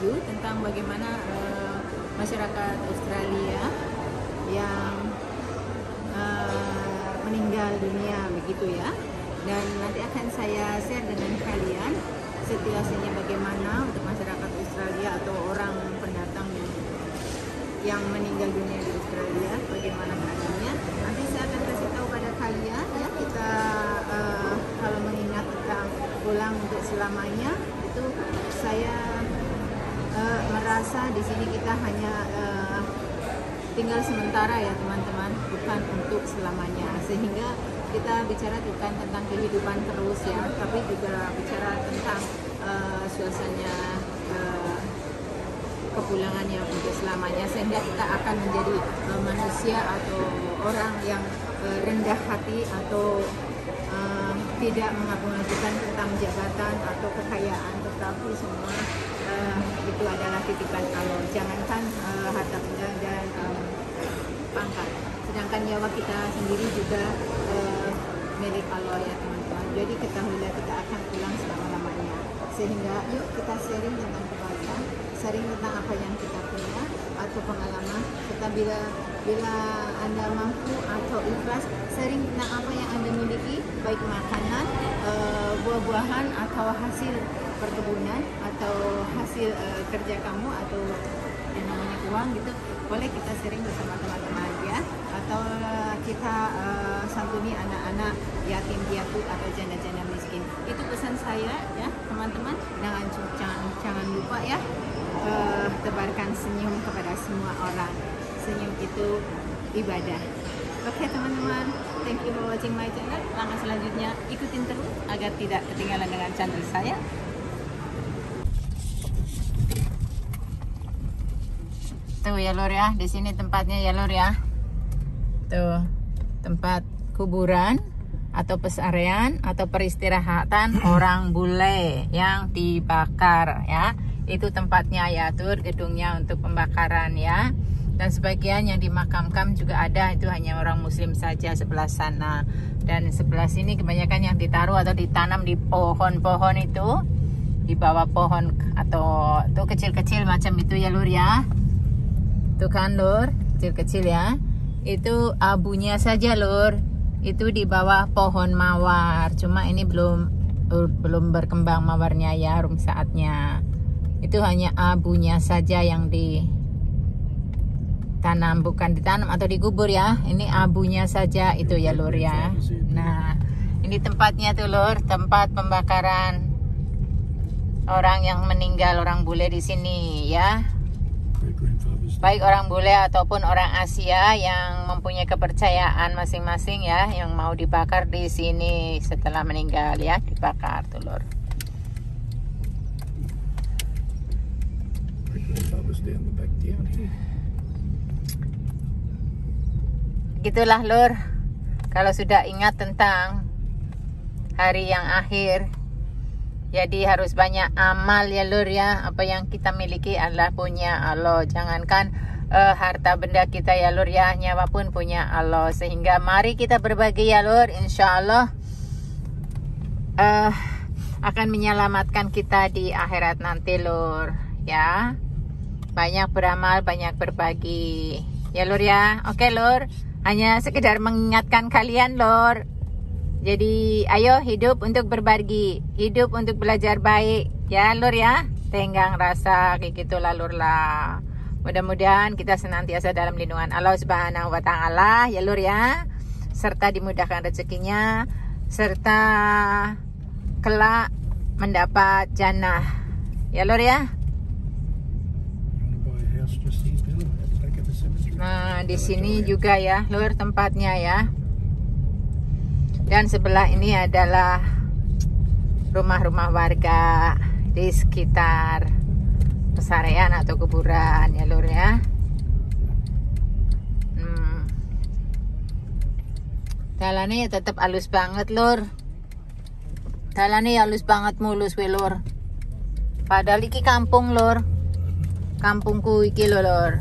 interview tentang bagaimana uh, masyarakat Australia yang uh, meninggal dunia begitu ya. Dan nanti akan saya share dengan kalian situasinya bagaimana untuk masyarakat Australia atau orang pendatang yang, yang meninggal dunia di Australia bagaimana keadaannya. Nanti saya akan kasih tahu pada kalian ya kita uh, kalau mengingat tentang pulang untuk selamanya itu saya uh, merasa di sini kita hanya uh, tinggal sementara ya teman-teman. Bukan untuk selamanya. Sehingga kita bicara bukan tentang kehidupan terus ya tapi juga bicara tentang uh, suasana uh, kepulangannya untuk selamanya. Sehingga kita akan menjadi uh, manusia atau orang yang uh, rendah hati atau uh, tidak mengagung-agungkan tentang jabatan atau kekayaan tetapi semua titipan Allah jangankan uh, harta benda dan um, pangkat sedangkan nyawa kita sendiri juga uh, milik Allah ya teman-teman. Jadi ketahuilah kita akan pulang selama-lamanya. Sehingga yuk kita sharing tentang kebaikan sharing tentang apa yang kita punya atau pengalaman. Kita bila bila anda mampu atau ikhlas sharing tentang apa yang anda miliki baik makanan uh, buah-buahan atau hasil perkebunan atau hasil uh, kerja kamu atau yang namanya uang gitu boleh kita sharing bersama teman-teman ya? Atau kita uh, santuni anak-anak yatim piatu atau janda-janda miskin. Itu pesan saya ya teman-teman. Jangan jangan jangan lupa ya uh, tebarkan senyum kepada semua orang. Senyum itu ibadah. Oke okay, teman-teman. Thank you for watching my channel. Langkah selanjutnya ikutin terus agar tidak ketinggalan dengan channel saya tuh ya lor ya. Di sini tempatnya ya lor ya. Tuh tempat kuburan atau pesarean atau peristirahatan orang bule yang dibakar ya. Itu tempatnya ya tur gedungnya untuk pembakaran ya. Dan sebagian yang dimakamkan juga ada. Itu hanya orang muslim saja sebelah sana. Dan sebelah sini kebanyakan yang ditaruh atau ditanam di pohon-pohon itu. Di bawah pohon atau tuh kecil-kecil macam itu ya lur ya tuh kan lur? Kecil-kecil ya. Itu abunya saja lur. Itu di bawah pohon mawar. Cuma ini belum belum berkembang mawarnya ya rum saatnya. Itu hanya abunya saja yang ditanam bukan ditanam atau digubur ya. Ini abunya saja itu ya lur ya. Nah ini tempatnya tuh lur. Tempat pembakaran orang yang meninggal orang bule di sini ya baik orang bule ataupun orang Asia yang mempunyai kepercayaan masing-masing ya yang mau dibakar di sini setelah meninggal ya dibakar telur. Gitulah lur. Kalau sudah ingat tentang hari yang akhir jadi harus banyak amal ya lur ya. Apa yang kita miliki adalah punya Allah. Jangankan uh, harta benda kita ya lur ya. Nyawa pun punya Allah. Sehingga mari kita berbagi ya lur. Insya Allah uh, akan menyelamatkan kita di akhirat nanti lur. Ya. Banyak beramal, banyak berbagi. Ya lur ya. Oke lur. Hanya sekedar mengingatkan kalian lur. Jadi ayo hidup untuk berbagi, hidup untuk belajar baik, ya lur ya. Tenggang rasa kayak gitu lah lur lah. Mudah-mudahan kita senantiasa dalam lindungan Allah Subhanahu wa taala, ya lur ya. Serta dimudahkan rezekinya, serta kelak mendapat jannah. Ya lur ya. Nah, di sini juga ya, lur tempatnya ya dan sebelah ini adalah rumah-rumah warga di sekitar pesarean atau kuburan ya lur ya hmm. Dalannya ya tetap halus banget lur. Dalannya ya halus banget mulus we lur. Padahal iki kampung lur. Kampungku iki lho lur.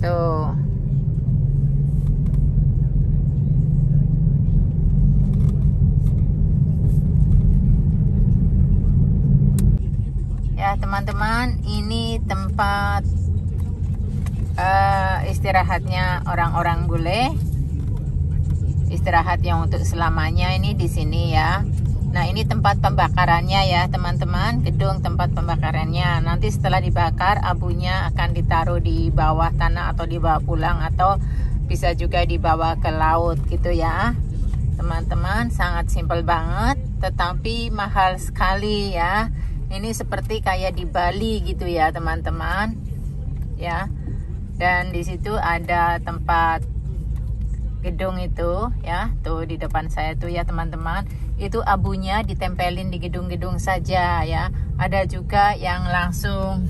Tuh. Teman-teman, ini tempat uh, istirahatnya orang-orang bule. Istirahat yang untuk selamanya ini di sini ya. Nah ini tempat pembakarannya ya teman-teman Gedung tempat pembakarannya Nanti setelah dibakar abunya akan ditaruh di bawah tanah atau dibawa pulang Atau bisa juga dibawa ke laut gitu ya Teman-teman sangat simpel banget Tetapi mahal sekali ya Ini seperti kayak di Bali gitu ya teman-teman. Ya. Dan di situ ada tempat gedung itu ya. Tuh di depan saya tuh ya teman-teman. Itu abunya ditempelin di gedung-gedung saja ya. Ada juga yang langsung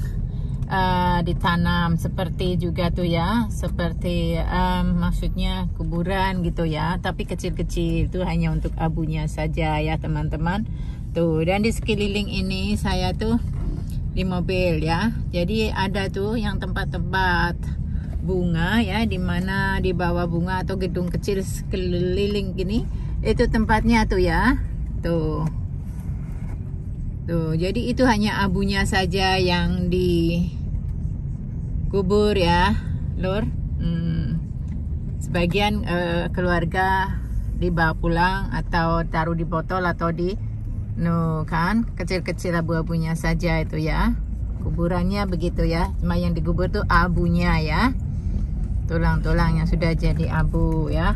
uh, ditanam seperti juga tuh ya. Seperti um, maksudnya kuburan gitu ya. Tapi kecil-kecil itu hanya untuk abunya saja ya teman-teman tuh dan di sekeliling ini saya tuh di mobil ya. Jadi ada tuh yang tempat-tempat bunga ya di mana di bawah bunga atau gedung kecil sekeliling gini itu tempatnya tuh ya. Tuh. Tuh. Jadi itu hanya abunya saja yang dikubur ya lur. Hmm, sebagian uh, keluarga dibawa pulang atau taruh di botol atau di no kan kecil-kecil abu-abunya saja itu ya. Kuburannya begitu ya. Cuma yang dikubur tuh abunya ya. Tulang-tulang yang sudah jadi abu ya.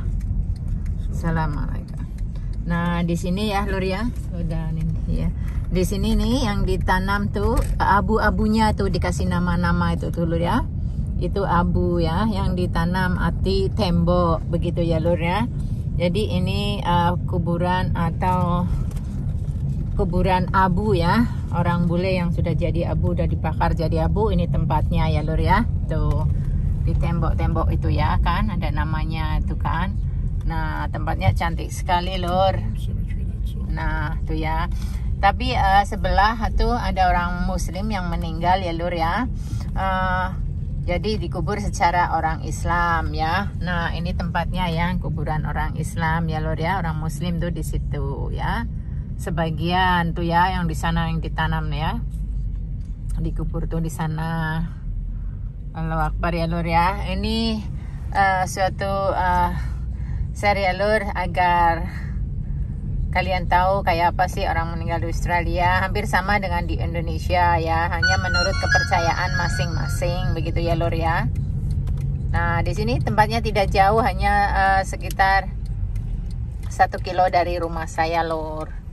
Assalamualaikum. Nah di sini ya lur ya. Sudah ini ya di sini nih yang ditanam tuh abu-abunya tuh dikasih nama-nama itu tuh lur ya. Itu abu ya yang ditanam ati tembok begitu ya lur ya. Jadi ini uh, kuburan atau kuburan abu ya. Orang bule yang sudah jadi abu udah dibakar jadi abu ini tempatnya ya lur ya. Tuh di tembok-tembok itu ya kan? Ada namanya itu kan. Nah tempatnya cantik sekali lor nah tuh ya. Tapi uh, sebelah itu ada orang muslim yang meninggal ya lur ya. Uh, jadi dikubur secara orang Islam ya. Nah ini tempatnya ya kuburan orang Islam ya lur ya. Orang muslim tuh di situ ya sebagian tuh ya yang di sana yang ditanam ya dikubur tuh di sana Allah Akbar ya Lur ya. Ini uh, suatu uh, seri alur agar kalian tahu kayak apa sih orang meninggal di Australia. Hampir sama dengan di Indonesia ya. Hanya menurut kepercayaan masing-masing begitu ya Lur ya. Nah di sini tempatnya tidak jauh hanya uh, sekitar satu kilo dari rumah saya Lur.